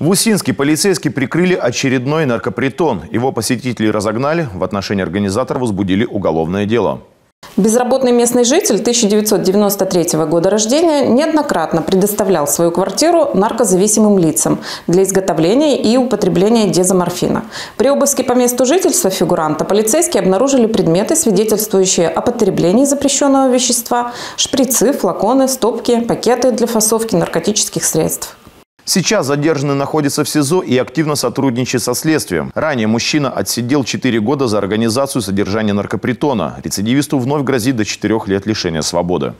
В Усинске полицейские прикрыли очередной наркопритон. Его посетители разогнали, в отношении организатора возбудили уголовное дело. Безработный местный житель 1993 года рождения неоднократно предоставлял свою квартиру наркозависимым лицам для изготовления и употребления дезоморфина. При обыске по месту жительства фигуранта полицейские обнаружили предметы, свидетельствующие о потреблении запрещенного вещества, шприцы, флаконы, стопки, пакеты для фасовки наркотических средств. Сейчас задержанный находится в СИЗО и активно сотрудничает со следствием. Ранее мужчина отсидел 4 года за организацию содержания наркопритона. Рецидивисту вновь грозит до 4 лет лишения свободы.